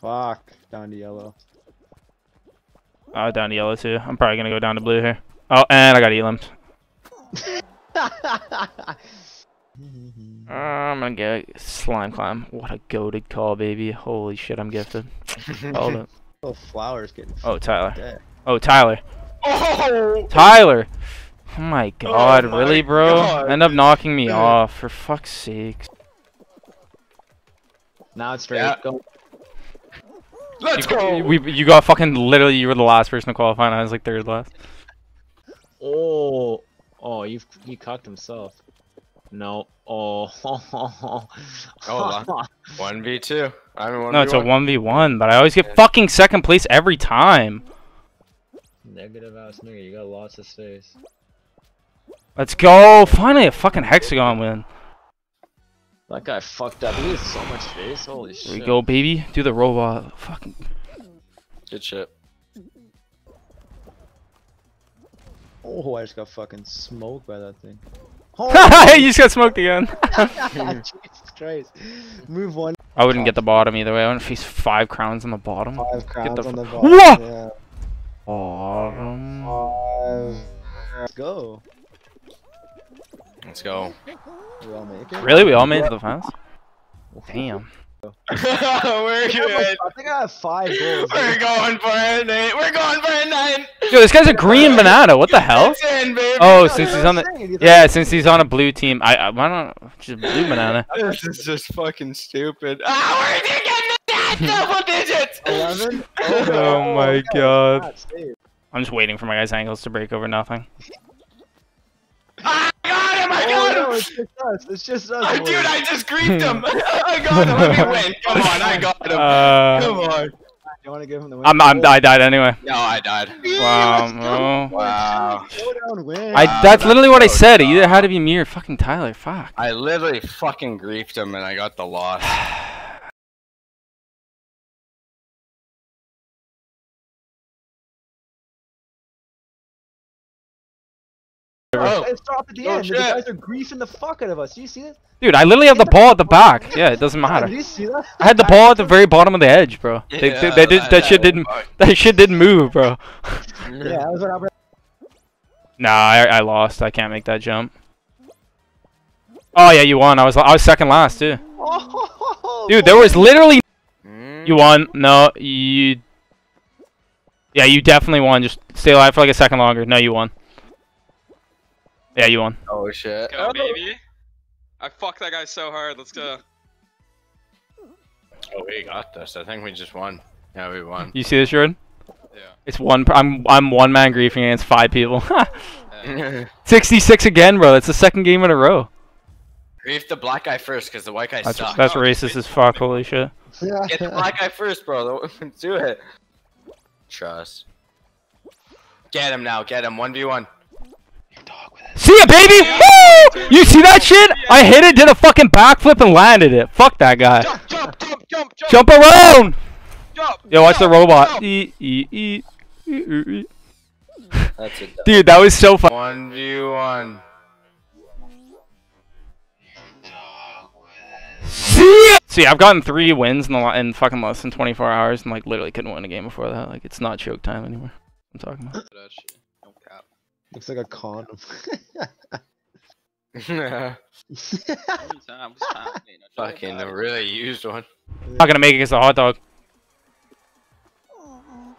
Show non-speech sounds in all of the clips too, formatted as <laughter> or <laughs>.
Fuck. Down to yellow. Oh, down to yellow too. I'm probably gonna go down to blue here. Oh, and I got elims. Uh, <laughs> I'm gonna get slime climb. What a goaded call, baby. Holy shit, I'm gifted. <laughs> Hold up. oh, flowers getting Oh, Tyler. dead. Oh, Tyler. Oh! Tyler! Oh my god, my really, bro? God. End up knocking me off, for fuck's sake. Now it's straight. Yeah. Go. Let's go! We, you got fucking literally, you were the last person to qualify, and I was like third last. Oh. Oh, you've he cocked himself. No. Oh. <laughs> oh Hold on. One v two. I'm in one No, it's a v one. 1v1, but I always get fucking second place every time. Negative ass nigga, you got lots of space. Let's go! Finally, a fucking Hex-A-Gone win. That guy fucked up. He has so much space. Holy Here shit. we go, baby. Do the robot. Fucking. Good shit. Oh, I just got fucking smoked by that thing. <laughs> you just got smoked again. <laughs> <laughs> Jesus Christ. Move one. I wouldn't get the bottom either way. I wouldn't face five crowns on the bottom. Five crowns the on the bottom. Whoa! Yeah. Bottom. Five. Let's go. Let's go. We all make it. Really? We all made it to the finals? Damn. <laughs> We're I think I have five goals. We're going for an eight. We're going for a nine. Yo, this guy's a green banana. What the hell? In. Oh, No, since he's on the saying. Yeah, think- since he's on a blue team, I, I why not just blue banana? <laughs> This is just fucking stupid. Ah, where did you get <laughs> double digits? 11? Oh my God. That's. I'm just waiting for my guy's ankles to break over nothing. No, it's just us. It's just us. Oh, dude, I just griefed him. <laughs> I got him. Let me win. Come on, I got him. Uh, Come on. You want to give him the win? I'm, I'm I died anyway. No, I died. Wow. Wow. I that's that literally what I was said. It either had to be me or fucking Tyler. Fuck. I literally fucking griefed him and I got the loss. <sighs> <sighs> <sighs> Oh, It stopped at the Oh, end. The guys are griefing the fuck out of us. Do you see this? Dude, I literally have the ball at the back. Yeah, it doesn't Do matter. you see that? I had the ball at the very bottom of the edge, bro. They, they, Yeah, they did, that shit didn't fuck. that shit didn't move, bro. Yeah, that was what happened. <laughs> Nah, I, I lost. I can't make that jump. Oh yeah, you won. I was I was second last too. Oh, Dude, there was literally Mm. you won. No, you. Yeah, you definitely won. Just stay alive for like a second longer. No, you won. Yeah, you won. Oh shit. Go, oh, baby. I fucked that guy so hard. Let's go. Oh, we got this. I think we just won. Yeah, we won. You see this, Jordan? Yeah. It's one. per- I'm I'm one man griefing against five people. yeah. <laughs> <laughs> 66 again, bro. That's the second game in a row. Grief the black guy first, because the white guy That's sucks. that's No, racist as fuck. Holy shit. Yeah. Get the black guy first, bro. <laughs> Do it. Trust. Get him now. Get him. 1v1. See ya, baby! Woo! You see that shit? I hit it, did a fucking backflip, and landed it. Fuck that guy. Jump, jump, jump, jump, jump, Jump around! jump. Yo, watch the robot. jump. E, e, e, e, e, e. That's it. <laughs> Dude, that was so fun. 1v1. See ya! See, I've gotten three wins in, the, li- in fucking less than 24 hours, and like literally couldn't win a game before that. Like, it's not choke time anymore. I'm talking about. Looks like a condom. Fucking Every time, it's time, you know, don't a really used one. Not gonna make it against a hot dog.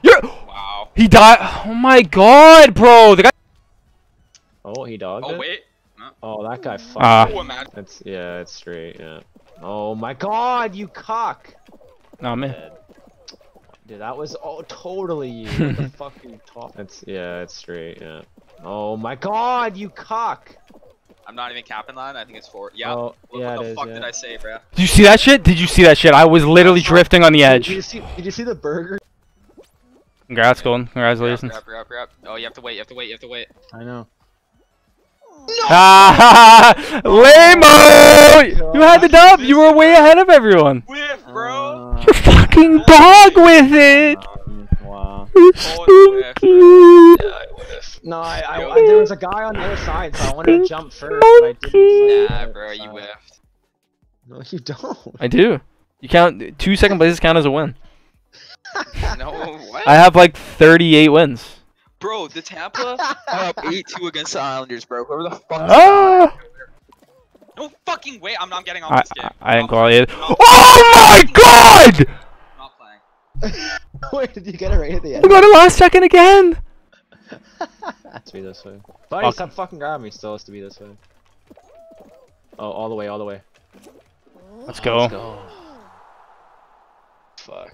Yeah! Wow. He died. Oh my god, bro. The guy. oh, he dogged Oh it? wait. Oh, that guy fucked Ah. it. Oh. It's, yeah, it's straight, yeah. Oh my god, you cock! No, man. Dead. Dude, that was oh, totally you. What the <laughs> fuck are you talking? It's, yeah, it's straight, yeah. Oh my god, you cock! I'm not even capping that. I think it's four. Yeah. Oh, what yeah, the it is, fuck yeah. did I say, bro? Did you see that shit? Did you see that shit? I was literally drifting on the edge. Did you edge. see, did you see the burger? Congrats, Golden. Grab, Congratulations. grab, grab, grab. Oh, you have to wait. You have to wait. You have to wait. I know. <laughs> Ah, lame You had the dub. You were way ahead of everyone. Whiff, bro. Uh, You fucking dog with it. Wow. You're Oh, whiff, so bro. cute. Yeah, I. No, I, I, I- there was a guy on the other side, so I wanted to jump first, but I didn't. Monkey. Nah, bro, you whiffed. No, you don't. I do. You count two second places count as a win. <laughs> No, what? I have like 38 wins. Bro, the Tampa are up <laughs> 8-2 against the Islanders, bro. Whoever the fuck. Ah! No fucking way. I'm not getting off I, this game. I, I didn't call playing. it. Oh my god! Not playing. <laughs> Wait, did you get it right at the end? I end? got it last second again. Has <laughs> to be this way. Buddy, Fuck. stop fucking grabbing me. Still has to be this way. Oh, all the way, all the way. Let's go. go. Fuck.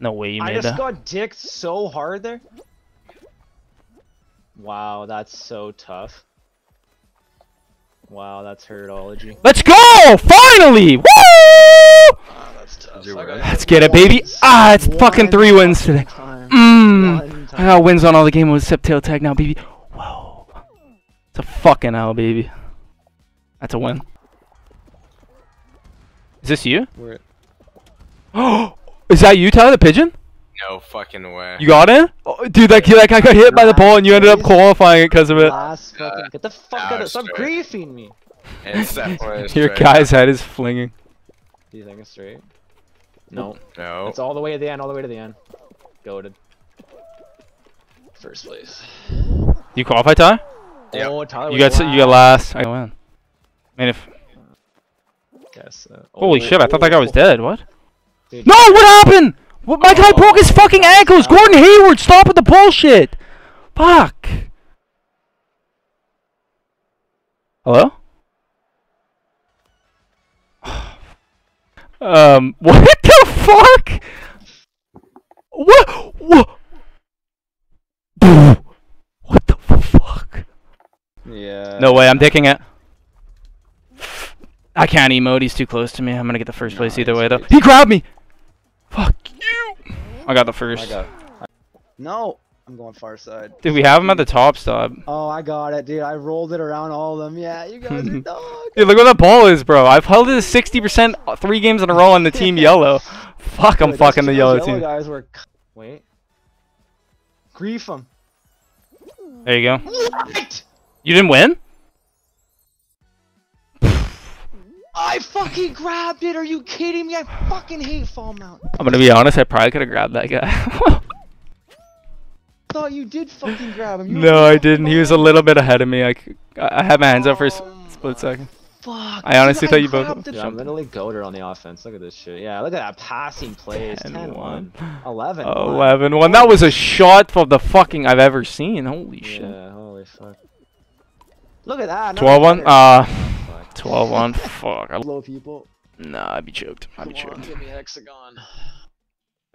No way you I made just that. got dicked so hard there. Wow, that's so tough. Wow, that's herdology. Let's go! Finally! Woo! Wow, that's tough. You win. Let's get it, baby. Ah, it's fucking three wins today. Mmm. I got wins on all the game with except tail tag now, baby. Whoa. It's a fucking L, baby. That's a win. Is this you? We're- Oh, <gasps> is that you, Tyler the pigeon? No fucking way. You got it? Oh, dude, that, that guy got hit by the ball and you ended up qualifying it because of it. Last fucking. Get the fuck out of. Stop straight. griefing me. <laughs> Your guy's head is flinging. Do you think it's straight? No. No. It's all the way to the end, all the way to the end. Goaded. First place. You qualify, Ty? Yep. Oh, Tyler You got s- you got last. I win. Man, if Guess, uh, holy oh, shit, I thought that guy was oh, dead. What? dude. No, what happened? What, my guy broke his fucking ankles. Gordon Hayward, stop with the bullshit. Fuck. Hello? Um, <laughs> what the fuck? What? What? What the fuck? Yeah. No way, I'm dicking it. I can't emote, he's too close to me. I'm gonna get the first place either way though. He grabbed me! Fuck you! I got the first. I got. No, I'm going far side. Dude, we have him at the top stop. Oh, I got it, dude. I rolled it around all of them. Yeah, you guys are <laughs> dog. Dude, look where that ball is, bro. I've held it 60% three games in a row on the team yellow. <laughs> Fuck, I'm Wait, those fucking the yellow yellow team. guys were. Wait. Grief them. There you go. What? You didn't win? I fucking grabbed it. Are you kidding me? I fucking hate fall mount. I'm gonna be honest, I probably could have grabbed that guy. <laughs> thought you did fucking grab him. You no, I didn't. He was a little bit ahead of me. I, I had my hands up for a s- Oh split second. Fuck. I honestly dude, thought you both grabbed jumped Yeah, I'm in. literally goated on the offense. Look at this shit. Yeah, look at that passing plays. 10 10 1. 1. <laughs> 11 11 1. That was a shot from the fucking I've ever seen. Holy shit. Yeah, holy fuck. Look at that. 12 1? another Uh, Fuck. 12 1. Fuck. I, Low people. nah, I'd be choked. I'd be Come on, choked. give me Hex-A-Gone.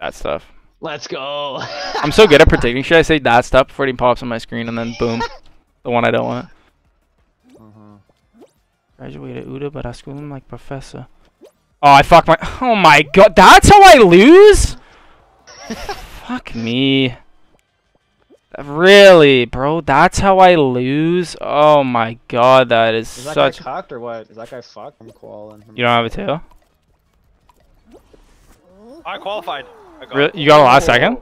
That stuff. Let's go. <laughs> I'm so good at predicting. Should I say that stuff before it even pops on my screen and then boom, <laughs> the one I don't want. Uh-huh. Graduated UDA, but I school him like professor. Oh, I fucked my. Oh my god, that's how I lose? <laughs> Fuck me. Really, bro? That's how I lose? Oh my god, that is Is that such. guy cocked or what? Is that guy fucked? I'm qualing. You don't have a tail? I qualified. I got Really? You got a last second?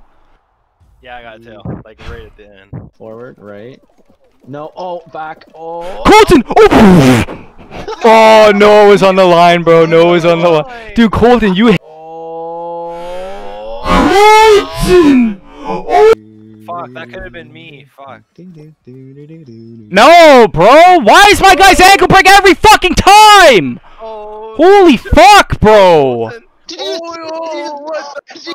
Yeah, I got a tail. Mm. Like right at the end. Forward, right. No, oh, back. Oh. Colton! Oh! <laughs> oh, no, it was on the line, bro. No, it was on the line. Dude, Colton, you. Oh. Colton! Fuck, that could have been me. Fuck. No, bro. Why is my guy's ankle break every fucking time? Oh, Holy fuck, bro. Did you? Oh, did you, what? Did you